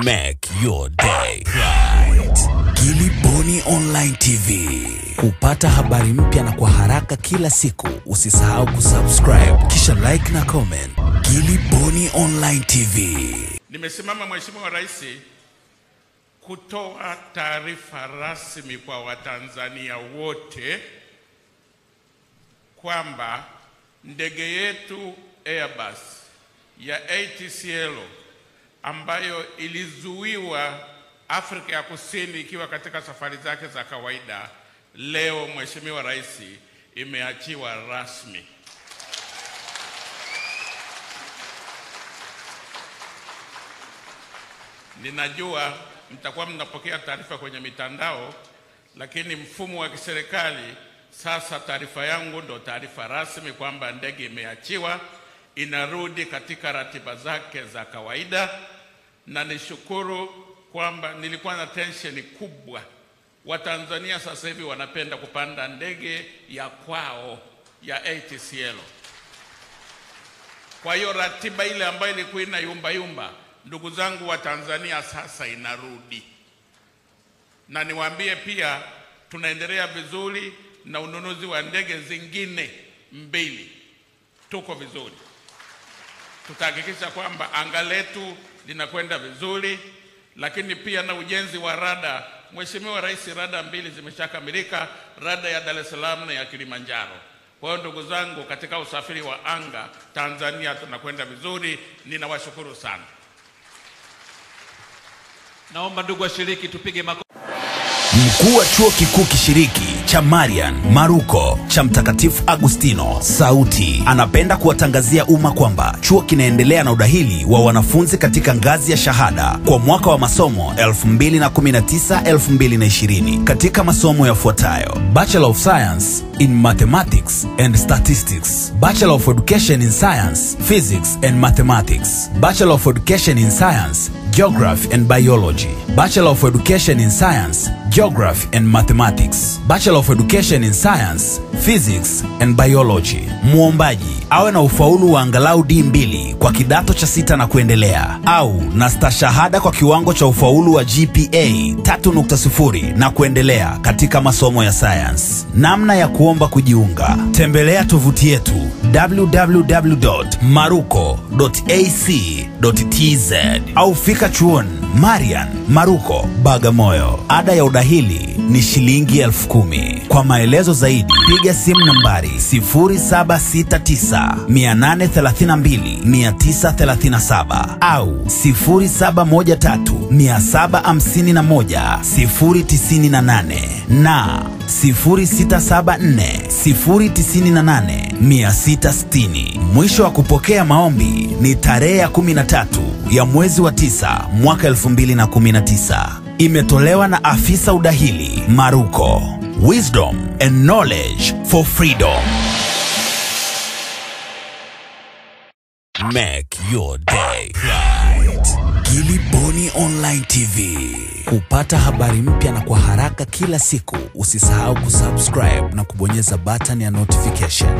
Make your day right. Gilly Bonny Online TV. Kupata habari mpya na kwa haraka kila siku, usisahau kusubscribe kisha like na comment. Gilly Bonny Online TV. Nimesimama Mheshimiwa Rais kutoa taarifa rasmi kwa Watanzania wote kwamba ndege yetu Airbus ya ATCL ambayo ilizuiwa Afrika ya Kusini ikiwa katika safari zake za kawaida, leo Mheshimiwa Rais imeachiwa rasmi. Ninajua mtakuwa mnapokea taarifa kwenye mitandao, lakini mfumo wa kiserikali sasa, taarifa yangu ndo taarifa rasmi kwamba ndege imeachiwa, inarudi katika ratiba zake za kawaida, na nishukuru kwamba nilikuwa na tensheni kubwa. Watanzania sasa hivi wanapenda kupanda ndege ya kwao ya ATCL. Kwa hiyo ratiba ile ambayo ilikuwa ina yumba yumba, ndugu zangu wa Tanzania, sasa inarudi, na niwaambie pia tunaendelea vizuri na ununuzi wa ndege zingine mbili, tuko vizuri. Tutahakikisha kwamba anga letu linakwenda vizuri, lakini pia na ujenzi wa rada. Mheshimiwa Rais, rada mbili zimeshakamilika, rada ya Dar es Salaam na ya Kilimanjaro. Kwa hiyo ndugu zangu, katika usafiri wa anga Tanzania tunakwenda vizuri, ninawashukuru sana. Naomba ndugu washiriki tupige makofi. Mkuu wa chuo kikuu kishiriki cha Marian Maruko cha Mtakatifu Agustino Sauti. Anapenda kuwatangazia umma kwamba chuo kinaendelea na udahili wa wanafunzi katika ngazi ya shahada kwa mwaka wa masomo 2019-2020 katika masomo yafuatayo: Bachelor of Science in Mathematics and Statistics, Bachelor of Education in Science, Physics and Mathematics, Bachelor of Education in Science, Geography and Biology, Bachelor of Education in Science, Geography and Mathematics, Bachelor of Education in Science, Physics and Biology. Muombaji awe na ufaulu wa angalau D2 kwa kidato cha sita na kuendelea au na stashahada kwa kiwango cha ufaulu wa GPA 3.0 na kuendelea katika masomo ya science. Namna ya kuomba kujiunga, tembelea tovuti yetu www.maruko.ac.tz au fika chuoni Marian Maruko Bagamoyo. Ada ya udahili ni shilingi elfu kumi. Kwa maelezo zaidi piga simu nambari 0769832937 au 0713751098 na 0674098660. Mwisho wa kupokea maombi ni tarehe ya 13 ya mwezi wa 9 mwaka 2019. Imetolewa na afisa udahili Maruko. Wisdom and knowledge for freedom. Make your day right. Gilly Bonny Online TV. Kupata habari mpya na kwa haraka kila siku, usisahau kusubscribe na kubonyeza button ya notification.